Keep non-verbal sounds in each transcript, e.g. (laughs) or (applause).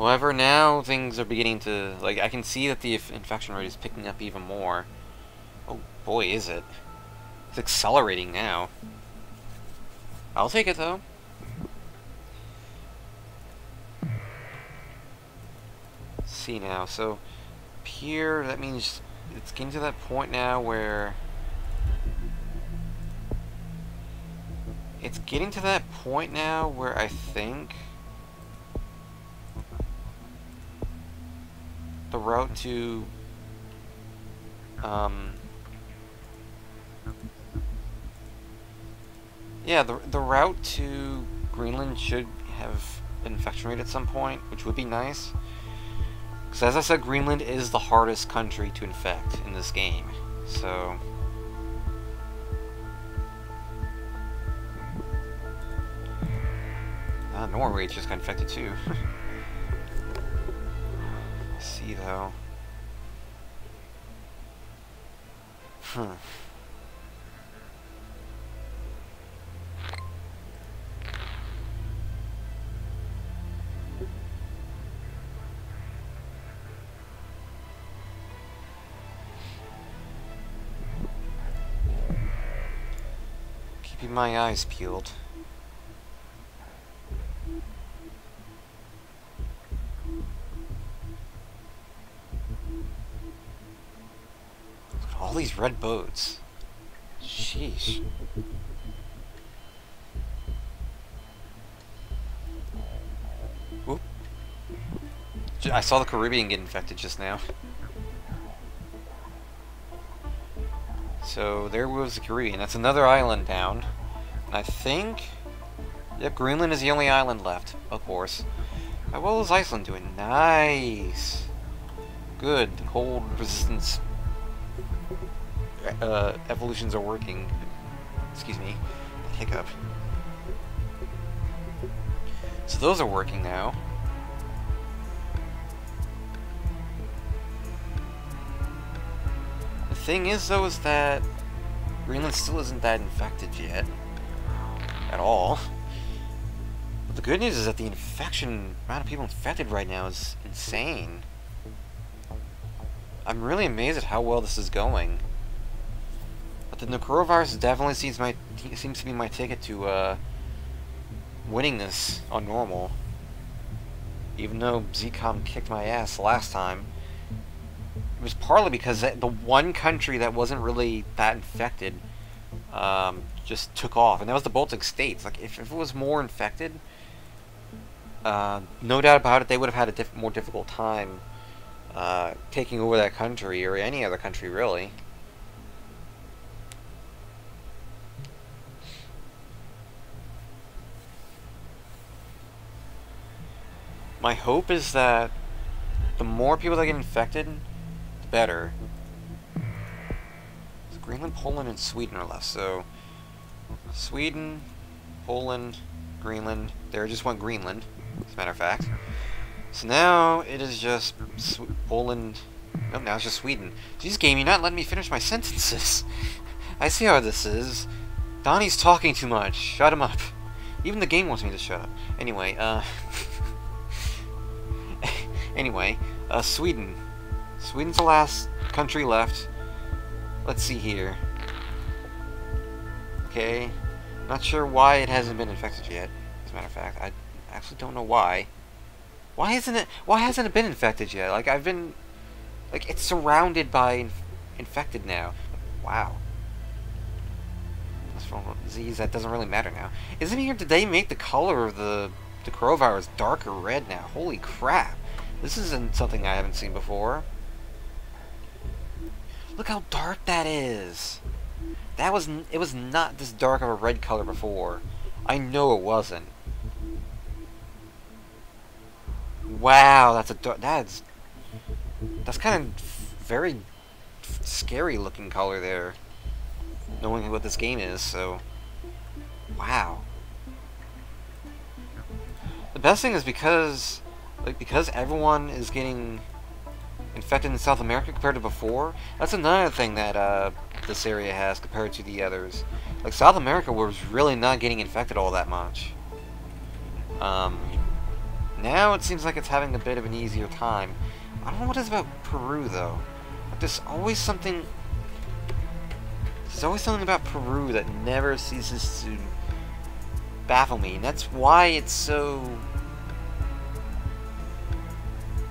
However, now things are beginning to, like, I can see that the infection rate is picking up even more. Oh boy, is it. It's accelerating now. I'll take it, though. Let's see now, so, here, that means it's getting to that point now where... It's getting to that point now where I think... the route to um, yeah the, the route to Greenland should have infection rate at some point which would be nice. Because as I said Greenland is the hardest country to infect in this game so. Uh, Norway just got infected too (laughs) though. Hmm. Keeping my eyes peeled. All these red boats. Sheesh. Whoop. I saw the Caribbean get infected just now. So there was the Caribbean. That's another island down. And I think... Yep, Greenland is the only island left, of course. How well is Iceland doing? Nice! Good. Cold resistance uh, evolutions are working. Excuse me, hiccup. So those are working now. The thing is, though, is that Greenland still isn't that infected yet. At all. But the good news is that the infection, amount of people infected right now is insane. I'm really amazed at how well this is going But the coronavirus definitely seems my seems to be my ticket to uh, winning this on normal. Even though ZCOM kicked my ass last time, it was partly because the one country that wasn't really that infected um, just took off, and that was the Baltic states. Like if, if it was more infected, uh, no doubt about it, they would have had a diff more difficult time uh, taking over that country or any other country really. My hope is that the more people that get infected, the better. Greenland, Poland, and Sweden are left. So Sweden, Poland, Greenland. There just went Greenland, as a matter of fact. So now it is just Sw Poland. No, now it's just Sweden. Jeez, game, you're not letting me finish my (laughs) sentences. I see how this is. Donnie's talking too much. Shut him up. Even the game wants me to shut up. Anyway, uh... (laughs) Anyway, uh, Sweden. Sweden's the last country left. Let's see here. Okay. Not sure why it hasn't been infected yet. As a matter of fact, I actually don't know why. Why isn't it? Why hasn't it been infected yet? Like I've been, like it's surrounded by inf infected now. Wow. disease that doesn't really matter now. Isn't here? Did they make the color of the the coronavirus darker red now? Holy crap! This isn't something I haven't seen before. Look how dark that is. That was it was not this dark of a red color before. I know it wasn't. Wow, that's a that's that's kind of very scary looking color there. Knowing what this game is, so wow. The best thing is because like, because everyone is getting infected in South America compared to before, that's another thing that uh, this area has compared to the others. Like, South America was really not getting infected all that much. Um, Now it seems like it's having a bit of an easier time. I don't know what it is about Peru, though. But there's always something... There's always something about Peru that never ceases to baffle me. And that's why it's so...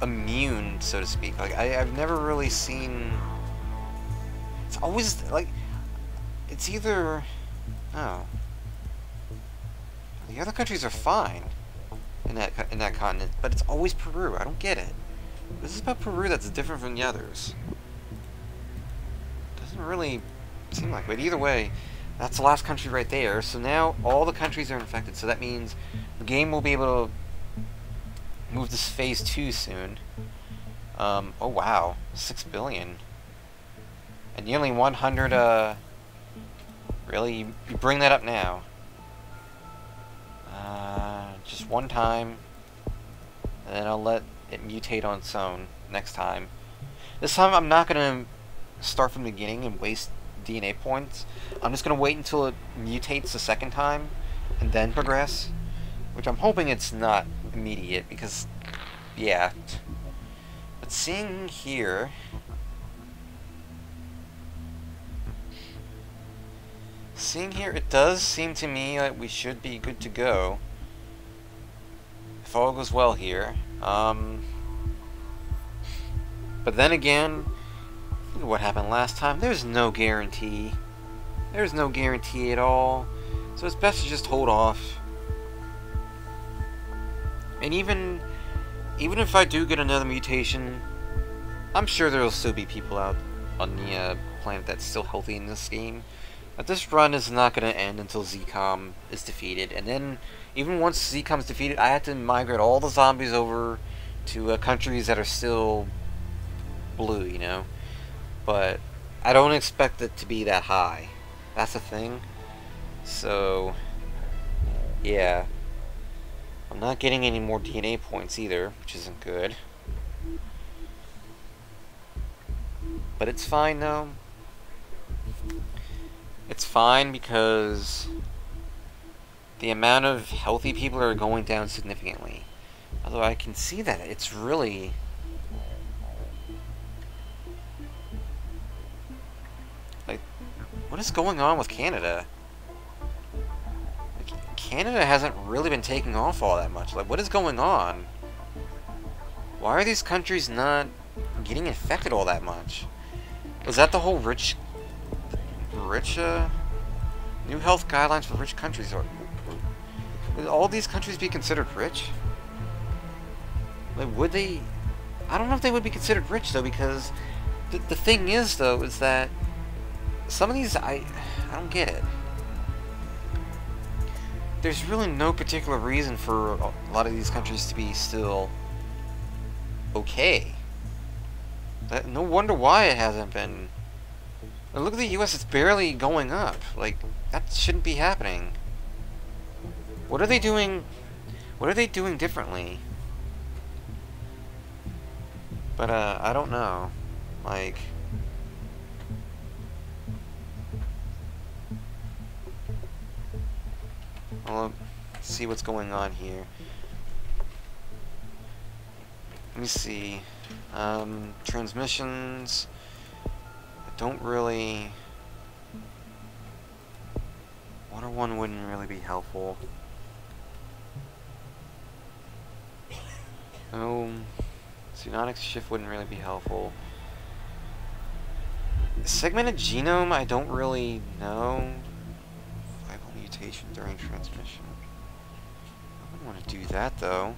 immune, so to speak. Like, I, I've never really seen... It's always, like... It's either... Oh. The other countries are fine in that in that continent, but it's always Peru. I don't get it. This is about Peru that's different from the others. Doesn't really seem like, but either way, that's the last country right there. So now all the countries are infected. So that means the game will be able to move this phase two soon. Um, oh wow, six billion, and nearly 100. Uh, really, you bring that up now. Just one time, and then I'll let it mutate on its own next time. This time I'm not going to start from the beginning and waste DNA points. I'm just going to wait until it mutates the second time, and then progress. Which I'm hoping it's not immediate, because, yeah. But seeing here... Seeing here, it does seem to me like we should be good to go. If all goes well here. Um, but then again, what happened last time. There's no guarantee. There's no guarantee at all. So it's best to just hold off. And even even if I do get another mutation, I'm sure there'll still be people out on the uh, planet that's still healthy in this game. But this run is not going to end until ZCOM is defeated. And then, even once ZCOM is defeated, I have to migrate all the zombies over to uh, countries that are still blue, you know? But I don't expect it to be that high. That's the thing. So, yeah. I'm not getting any more DNA points either, which isn't good. But it's fine though. It's fine because the amount of healthy people are going down significantly. Although I can see that it's really... Like, what is going on with Canada? Like, Canada hasn't really been taking off all that much. Like, what is going on? Why are these countries not getting infected all that much? Was that the whole rich rich, uh, new health guidelines for rich countries. Or, would all these countries be considered rich? Like, would they? I don't know if they would be considered rich though, because the the thing is though is that some of these I I don't get it. There's really no particular reason for a lot of these countries to be still okay. That, no wonder why it hasn't been look at the U.S. It's barely going up. Like that shouldn't be happening. What are they doing? What are they doing differently? But uh, I don't know. Like. Well, let's see what's going on here. Let me see. Um, transmissions don't really... Water 1 wouldn't really be helpful. Oh, Psionics shift wouldn't really be helpful. Segmented genome, I don't really know. Viable mutation during transmission. I wouldn't want to do that, though.